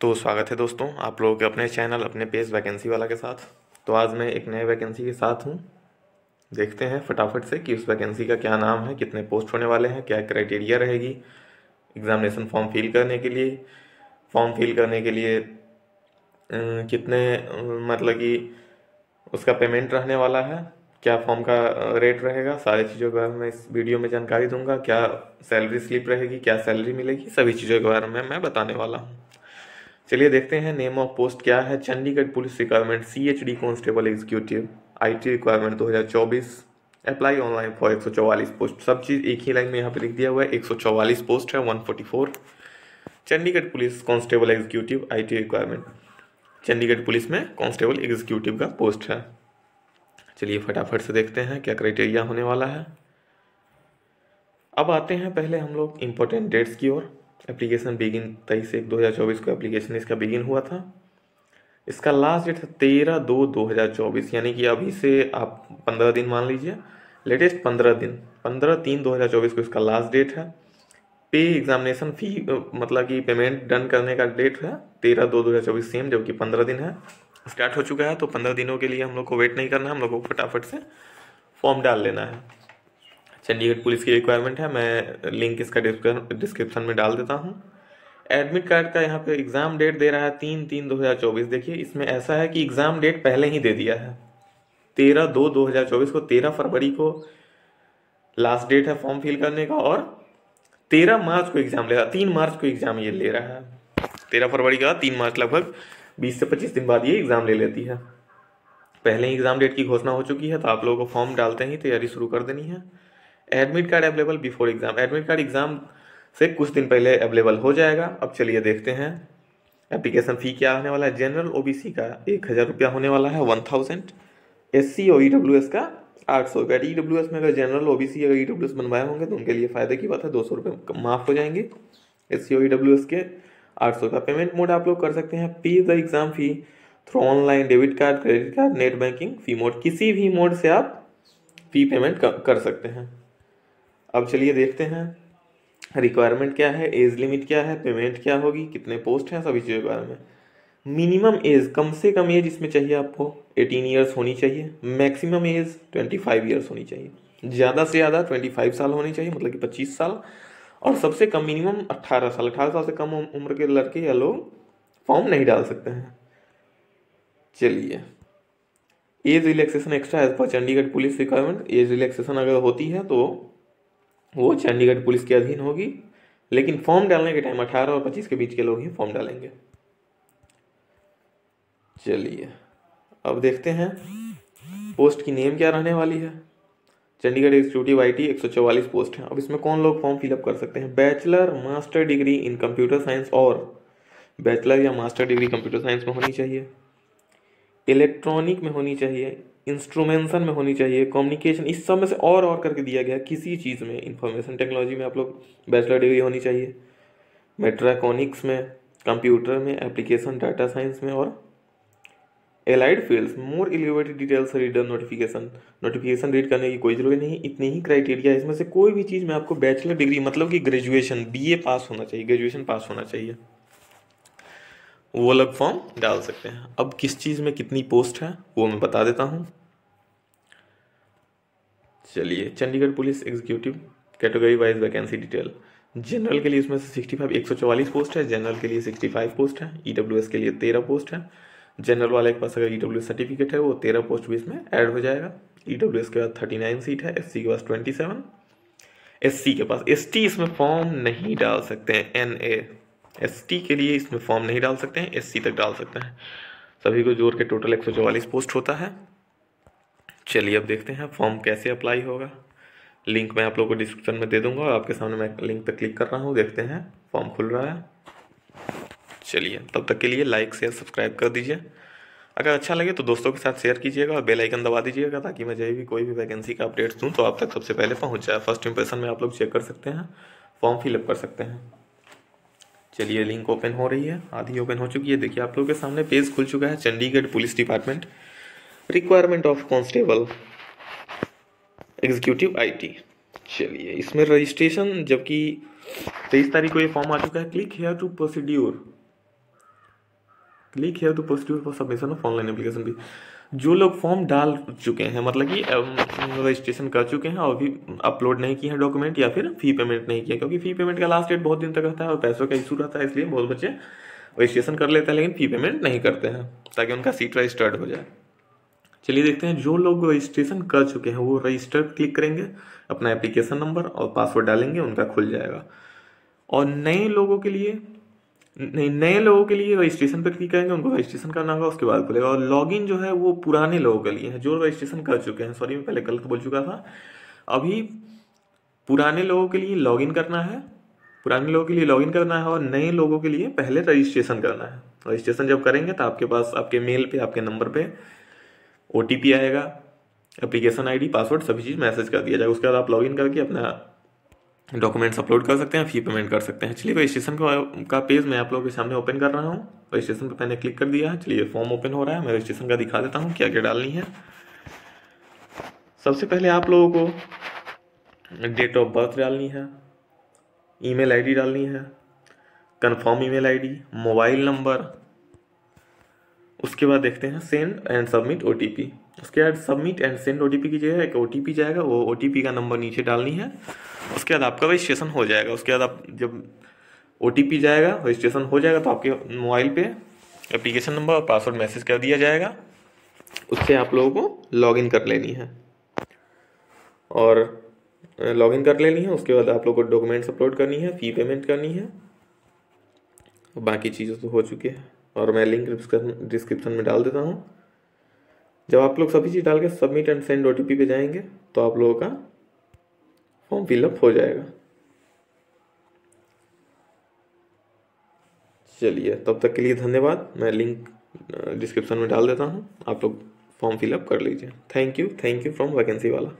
तो स्वागत है दोस्तों, आप लोगों के अपने चैनल, अपने पेज वैकेंसी वाला के साथ। तो आज मैं एक नए वैकेंसी के साथ हूँ। देखते हैं फटाफट से कि उस वैकेंसी का क्या नाम है, कितने पोस्ट होने वाले हैं, क्या क्राइटेरिया रहेगी एग्ज़ामिनेशन फॉर्म फिल करने के लिए। फॉर्म फिल करने के लिए कितने मतलब कि उसका पेमेंट रहने वाला है, क्या फॉर्म का रेट रहेगा, सारी चीज़ों के बारे में इस वीडियो में जानकारी दूँगा, क्या सैलरी स्लिप रहेगी, क्या सैलरी मिलेगी, सभी चीज़ों के बारे में मैं बताने वाला हूँ। चलिए देखते हैं नेम ऑफ़ पोस्ट क्या है। Chandigarh police requirement C H D constable executive I T requirement 2024 apply online for 144 post सब चीज़ एक ही लाइन में यहाँ पे लिख दिया हुआ है। 144 पोस्ट है 144 Chandigarh police constable executive I T requirement Chandigarh police में कांस्टेबल एग्जीक्यूटिव का पोस्ट है। चलिए फटाफट से देखते हैं क्या क्राइटेरिया होने वाला है। अब आते हैं पहले हम लोग इम्पोर्टेंट डेट्स की ओर। एप्लीकेशन बिगिन तेईस एक दो हज़ार चौबीस को एप्लीकेशन इसका बिगिन हुआ था। इसका लास्ट डेट था तेरह दो दो हज़ार चौबीस, यानी कि अभी से आप पंद्रह दिन मान लीजिए। लेटेस्ट पंद्रह दिन, पंद्रह तीन दो हज़ार चौबीस को इसका लास्ट डेट है। पे एग्जामिनेशन फ़ी मतलब कि पेमेंट डन करने का डेट है तेरह दो दो हज़ार चौबीस सेम जबकि पंद्रह दिन है। स्टार्ट हो चुका है तो पंद्रह दिनों के लिए हम लोग को वेट नहीं करना है, हम लोग को फटाफट से फॉर्म डाल लेना है। चंडीगढ़ पुलिस की रिक्वायरमेंट है, मैं लिंक इसका डिस्क्रिप्शन में डाल देता हूँ। एडमिट कार्ड का यहाँ पे एग्ज़ाम डेट दे रहा है तीन तीन दो हज़ार चौबीस। देखिए, इसमें ऐसा है कि एग्ज़ाम डेट पहले ही दे दिया है। तेरह दो दो हज़ार चौबीस को, तेरह फरवरी को लास्ट डेट है फॉर्म फिल करने का और तेरह मार्च को एग्ज़ाम ले रहा, तीन मार्च को एग्ज़ाम ये ले रहा है। तेरह फरवरी का तीन मार्च लगभग बीस से पच्चीस दिन बाद ये एग्ज़ाम ले लेती है। पहले ही एग्ज़ाम डेट की घोषणा हो चुकी है तो आप लोगों को फॉर्म डालते ही, तैयारी शुरू कर देनी है। Admit card available before exam admit card exam से कुछ दिन पहले अवेलेबल हो जाएगा। अब चलिए देखते हैं। एप्लीकेशन फ़ी क्या होने वाला है? जनरल ओबीसी का एक हज़ार रुपया होने वाला है वन थाउज़ेंड एस सी और ई डब्ल्यू एस का आठ सौ। रुपया ई डब्ल्यू एस में अगर जनरल ओबीसी अगर ई डब्ल्यू एस बनवाए होंगे तो उनके लिए फ़ायदे की बात है, दो सौ रुपये माफ़ हो जाएँगे। एस सी और ई डब्ल्यू एस के आठ सौ का पेमेंट मोड आप लोग कर सकते हैं। Pay the exam fee through online debit card credit card net banking fee mode किसी भी मोड से आप फ़ी पेमेंट कर सकते हैं। अब चलिए देखते हैं रिक्वायरमेंट क्या है एज लिमिट क्या है पेमेंट क्या होगी, कितने पोस्ट हैं सभी चीज़ों के बारे में। मिनिमम एज कम से कम एज इसमें चाहिए आपको 18 ईयर्स होनी चाहिए मैक्सिमम एज 25 ईयर्स होनी चाहिए। ज़्यादा से ज़्यादा 25 साल होनी चाहिए मतलब कि 25 साल, और सबसे कम मिनिमम 18 साल 18 साल से कम उम्र के लड़के या लोग फॉर्म नहीं डाल सकते हैं। चलिए एज रिलैक्सेशन एक्स्ट्रा एज पर Chandigarh police requirement age relaxation अगर होती है तो वो चंडीगढ़ पुलिस के अधीन होगी, लेकिन फॉर्म डालने के टाइम 18 और 25 के बीच के लोग ही फॉर्म डालेंगे। चलिए, अब देखते हैं पोस्ट की नेम क्या रहने वाली है। चंडीगढ़ एग्जीक्यूटिव आई टी एक पोस्ट है। अब इसमें कौन लोग फॉर्म फिलअप कर सकते हैं? Bachelor master degree in computer science और बैचलर या मास्टर डिग्री कंप्यूटर साइंस में होनी चाहिए। इलेक्ट्रॉनिक में होनी चाहिए इंस्ट्रूमेंसन में होनी चाहिए कम्युनिकेशन इस सब में से और और करके दिया गया किसी चीज़ में इंफॉर्मेशन टेक्नोलॉजी में आप लोग बैचलर डिग्री होनी चाहिए। मेट्राकोनिक्स में कंप्यूटर में एप्लीकेशन डाटा साइंस में और allied fields more elevated details reader notification notification read करने की कोई ज़रूरत नहीं इतनी ही क्राइटेरिया इसमें से कोई भी चीज़ में आपको बैचलर डिग्री मतलब कि ग्रेजुएशन बीए पास होना चाहिए ग्रेजुएशन पास होना चाहिए। वो अलग फॉर्म डाल सकते हैं। अब किस चीज़ में कितनी पोस्ट है, वो मैं बता देता हूँ। चलिए, Chandigarh police executive category wise vacancy detail general के लिए इसमें से सिक्सटी फाइव एक सौ चौवालीस पोस्ट है। जनरल के लिए सिक्सटी फाइव पोस्ट है। ई डब्ल्यू एस के लिए तेरह पोस्ट है। जनरल वाले के पास अगर ई डब्ल्यू सर्टिफिकेट है, वो तेरह पोस्ट भी इसमें ऐड हो जाएगा। ई डब्ल्यू एस के बाद थर्टी नाइन सीट है। एस सी के पास ट्वेंटी सेवन एस सी के पास एस टी इसमें फॉर्म नहीं डाल सकते हैं एन ए एस टी के लिए इसमें फॉर्म नहीं डाल सकते हैं एस तक डाल सकते हैं। सभी को जोड़ के टोटल एक सौ चौवालीस पोस्ट होता है। चलिए अब देखते हैं फॉर्म कैसे अप्लाई होगा। लिंक मैं आप लोगों को डिस्क्रिप्शन में दे दूँगा और आपके सामने मैं लिंक पर क्लिक कर रहा हूँ, देखते हैं फॉर्म खुल रहा है। चलिए, तब तक के लिए लाइक शेयर सब्सक्राइब कर दीजिए। अगर अच्छा लगे तो दोस्तों के साथ शेयर कीजिएगा और बेल आइकन दबा दीजिएगा ताकि मैं जब भी कोई भी वैकेंसी का अपडेट्स दूँ तो आप तक सबसे पहले पहुँच जाए। फ़र्स्ट इंप्रेशन में आप लोग चेक कर सकते हैं फॉर्म फिलअप कर सकते हैं। चलिए लिंक ओपन हो रही है, आधी ओपन हो चुकी है। देखिए, आप लोगों के सामने पेज खुल चुका है, Chandigarh police department requirement of constable executive IT चलिए, इसमें रजिस्ट्रेशन जबकि तेईस तारीख को ये फॉर्म आ चुका है। Click here to procedure click here to positive for submission of online application भी। जो लोग फॉर्म डाल चुके हैं मतलब कि रजिस्ट्रेशन कर चुके हैं और अभी अपलोड नहीं किए हैं डॉक्यूमेंट या फिर फ़ी पेमेंट नहीं किया, क्योंकि फ़ी पेमेंट का लास्ट डेट बहुत दिन तक रहता है और पैसों का इशू रहता है, इसलिए बहुत बच्चे रजिस्ट्रेशन कर लेते हैं, लेकिन फ़ी पेमेंट नहीं करते हैं, ताकि उनका सीट रजिस्टर्ड हो जाए। चलिए देखते हैं, जो लोग रजिस्ट्रेशन कर चुके हैं, वो रजिस्टर क्लिक करेंगे, अपना एप्लीकेशन नंबर और पासवर्ड डालेंगे, उनका खुल जाएगा। और नए लोगों के लिए नहीं, नए लोगों के लिए रजिस्ट्रेशन पर क्लिक करेंगे, उनको रजिस्ट्रेशन करना होगा, उसके बाद खुलेगा। और लॉगिन जो है, वो पुराने लोगों के लिए है, जो रजिस्ट्रेशन कर चुके हैं। सॉरी मैं पहले गलत बोल चुका था। अभी पुराने लोगों के लिए लॉगिन करना है, पुराने लोगों के लिए लॉगिन करना है, और नए लोगों के लिए पहले रजिस्ट्रेशन करना है। रजिस्ट्रेशन जब करेंगे तो आपके पास, आपके मेल पे, आपके नंबर पे ओ आएगा एप्लीकेशन आईडी पासवर्ड सभी चीज़ मैसेज कर दिया जाएगा। उसके बाद आप लॉगिन करके अपना डॉक्यूमेंट्स अपलोड कर सकते हैं फ़ी पेमेंट कर सकते हैं। चलिए रजिस्ट्रेशन का पेज मैं आप लोगों के सामने ओपन कर रहा हूँ। रजिस्ट्रेशन पर मैंने क्लिक कर दिया है। चलिए फॉर्म ओपन हो रहा है। मैं रजिस्ट्रेशन का दिखा देता हूँ क्या क्या डालनी है। सबसे पहले आप लोगों को डेट ऑफ़ बर्थ डालनी है ईमेल आईडी डालनी है confirm email ID mobile number उसके बाद देखते हैं सेंड एंड सबमिट ओटीपी उसके बाद सबमिट एंड सेंड ओ की जगह एक ओटीपी जाएगा, वो ओटीपी का नंबर नीचे डालनी है। उसके बाद आपका रजिस्ट्रेशन हो जाएगा। उसके बाद आप जब ओटीपी जाएगा रजिस्ट्रेशन हो जाएगा तो आपके मोबाइल पे एप्लीकेशन नंबर और पासवर्ड मैसेज कर दिया जाएगा। उससे आप लोगों को लॉगिन कर लेनी है। और लॉगिन कर लेनी है, उसके बाद आप लोग को डॉक्यूमेंट्स अपलोड करनी है फ़ी पेमेंट करनी है। बाकी चीज़ें तो हो चुकी है। और मैं लिंक डिस्क्रिप्शन में डाल देता हूँ। जब आप लोग सभी चीज़ डाल के सबमिट एंड सेंड ओटीपी पे जाएँगे तो आप लोगों का फॉर्म फिलअप हो जाएगा। चलिए, तब तक के लिए धन्यवाद। मैं लिंक डिस्क्रिप्शन में डाल देता हूँ। आप लोग फॉर्म फिलअप कर लीजिए। Thank you thank you from vacancy वाला।